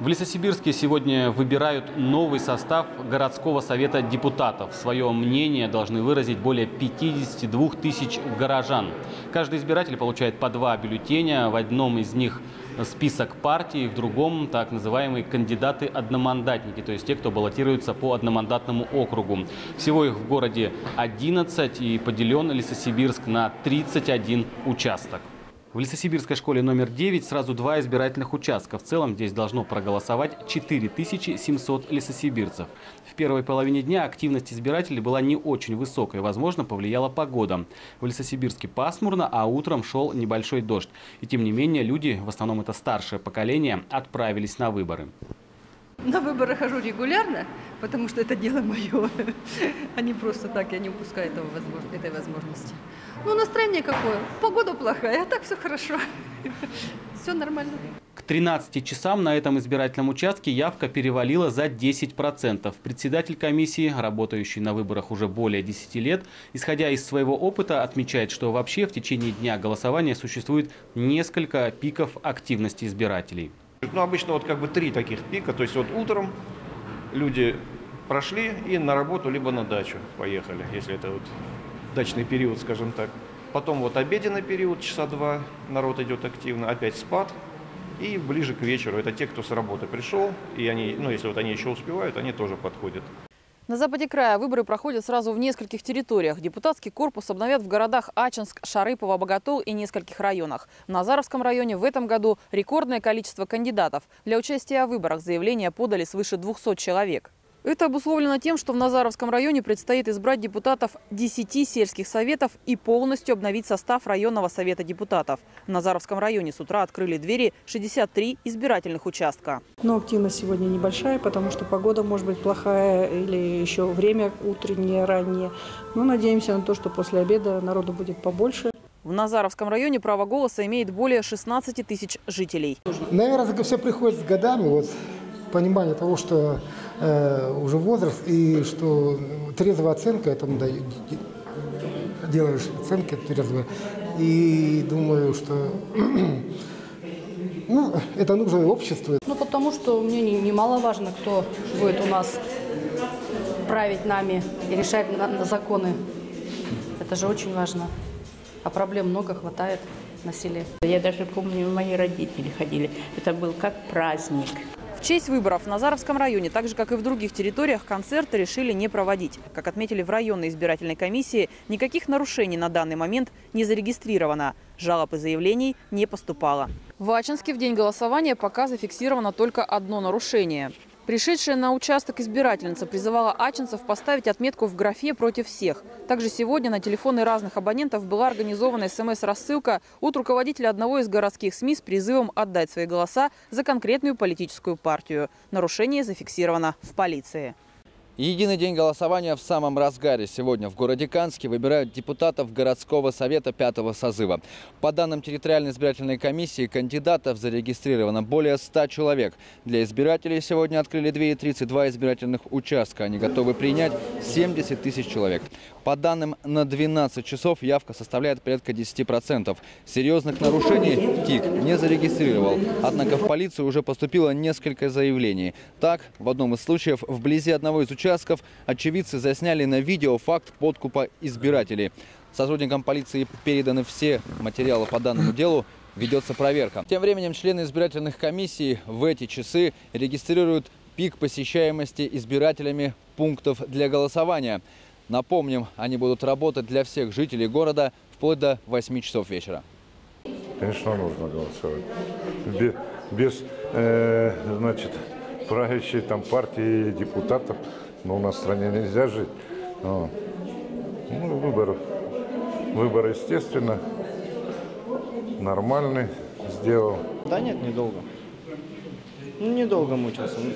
В Лесосибирске сегодня выбирают новый состав городского совета депутатов. Свое мнение должны выразить более 52 тысяч горожан. Каждый избиратель получает по два бюллетеня. В одном из них список партий, в другом так называемые кандидаты-одномандатники, то есть те, кто баллотируется по одномандатному округу. Всего их в городе 11 и поделен Лесосибирск на 31 участок. В Лесосибирской школе номер 9 сразу два избирательных участка. В целом здесь должно проголосовать 4700 лесосибирцев. В первой половине дня активность избирателей была не очень высокой. Возможно, повлияла погода. В Лесосибирске пасмурно, а утром шел небольшой дождь. И тем не менее люди, в основном это старшее поколение, отправились на выборы. На выборы хожу регулярно, потому что это дело мое. Не просто так, я не упускаю этого возможно- этой возможности. Ну, настроение какое? Погода плохая, а так все хорошо. Все нормально. К 13 часам на этом избирательном участке явка перевалила за 10%. Председатель комиссии, работающий на выборах уже более 10 лет, исходя из своего опыта, отмечает, что вообще в течение дня голосования существует несколько пиков активности избирателей. Ну, обычно вот как бы три таких пика. То есть вот утром люди прошли и на работу, либо на дачу поехали, если это вот дачный период, скажем так. Потом вот обеденный период, часа два, народ идет активно, опять спад. И ближе к вечеру, это те, кто с работы пришел, и они, ну, если вот они еще успевают, они тоже подходят. На западе края выборы проходят сразу в нескольких территориях. Депутатский корпус обновят в городах Ачинск, Шарыпово, Боготол и нескольких районах. В Назаровском районе в этом году рекордное количество кандидатов. Для участия в выборах заявления подали свыше 200 человек. Это обусловлено тем, что в Назаровском районе предстоит избрать депутатов 10 сельских советов и полностью обновить состав районного совета депутатов. В Назаровском районе с утра открыли двери 63 избирательных участка. Но активность сегодня небольшая, потому что погода может быть плохая или еще время утреннее, раннее. Но надеемся на то, что после обеда народу будет побольше. В Назаровском районе право голоса имеет более 16 тысяч жителей. Наверное, это все приходит с годами, вот понимание того, что э, уже возраст и что трезвая оценка этому даю- делаешь оценки трезвые. И думаю, что ну, это нужно обществу. Ну, потому что мне не- немаловажно, кто будет у нас править нами и решать на- на законы. Это же очень важно. А проблем много хватает на селе. Я даже помню, мои родители ходили. Это был как праздник. В честь выборов в Назаровском районе, так же как и в других территориях, концерты решили не проводить. Как отметили в районной избирательной комиссии, никаких нарушений на данный момент не зарегистрировано. Жалоб и заявлений не поступало. В Ачинске в день голосования пока зафиксировано только одно нарушение. Пришедшая на участок избирательница призывала ачинцев поставить отметку в графе «Против всех». Также сегодня на телефоны разных абонентов была организована СМС-рассылка от руководителя одного из городских СМИ с призывом отдать свои голоса за конкретную политическую партию. Нарушение зафиксировано в полиции. Единый день голосования в самом разгаре. Сегодня в городе Канске выбирают депутатов городского совета пятого созыва. По данным территориальной избирательной комиссии, кандидатов зарегистрировано более 100 человек. Для избирателей сегодня открыли 232 избирательных участка. Они готовы принять 70 тысяч человек. По данным на 12 часов явка составляет порядка 10%. Серьезных нарушений ТИК не зарегистрировал. Однако в полицию уже поступило несколько заявлений. Так, в одном из случаев вблизи одного из участков очевидцы засняли на видео факт подкупа избирателей. Сотрудникам полиции переданы все материалы по данному делу. Ведется проверка. Тем временем члены избирательных комиссий в эти часы регистрируют пик посещаемости избирателями пунктов для голосования. Напомним, они будут работать для всех жителей города вплоть до 8 часов вечера. Конечно, нужно голосовать. Без, без э, значит, правящей там партии депутатов, но у нас в стране нельзя жить. Но, ну, выбор, выбор, естественно, нормальный сделал. Да нет, недолго. Ну, недолго мучился. Ну,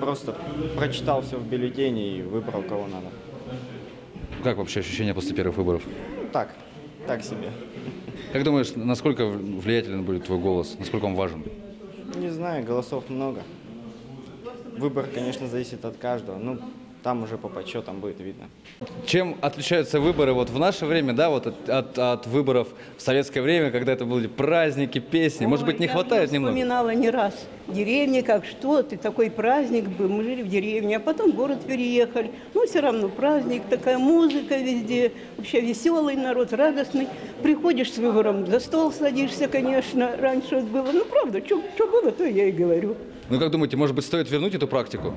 Просто прочитал все в бюллетене и выбрал, кого надо. Как вообще ощущения после первых выборов? Ну, так, так себе. Как думаешь, насколько влиятелен будет твой голос? Насколько он важен? Не знаю, голосов много. Выбор, конечно, зависит от каждого. Ну, там уже по подсчетам будет видно. Чем отличаются выборы вот в наше время, да, вот от, от, от выборов в советское время, когда это были праздники, песни? Может быть, не Я хватает немного? вспоминала не раз. Деревни, как что ты, такой праздник был. Мы жили в деревне, а потом в город переехали. Ну, все равно праздник, такая музыка везде. Вообще веселый народ, радостный. Приходишь с выбором, за стол садишься, конечно. Раньше вот было. Ну, правда, что было, то я и говорю. Ну, как думаете, может быть, стоит вернуть эту практику?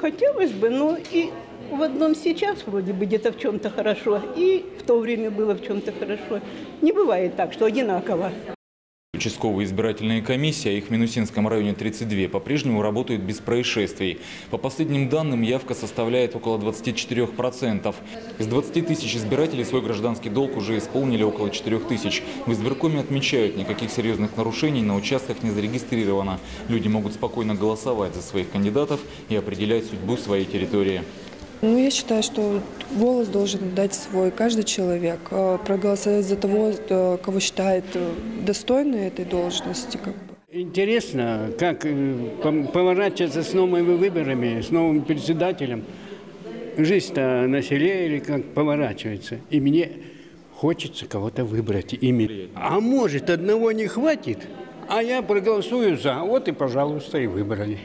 Хотелось бы, но и в одном сейчас вроде бы где-то в чем-то хорошо, и в то время было в чем-то хорошо. Не бывает так, что одинаково. Участковые избирательные комиссии, а их в Минусинском районе 32, по-прежнему работают без происшествий. По последним данным, явка составляет около 24%. Из 20 тысяч избирателей свой гражданский долг уже исполнили около 4 тысяч. В избиркоме отмечают, никаких серьезных нарушений на участках не зарегистрировано. Люди могут спокойно голосовать за своих кандидатов и определять судьбу своей территории. Ну, я считаю, что голос должен дать свой каждый человек, э, проголосовать за того, э, кого считает э, достойной этой должности. Как бы. Интересно, как поворачиваться с новыми выборами, с новым председателем. Жизнь-то на селе или как поворачивается. И мне хочется кого-то выбрать ими. А может, одного не хватит, а я проголосую за. Вот и, пожалуйста, и выбрали.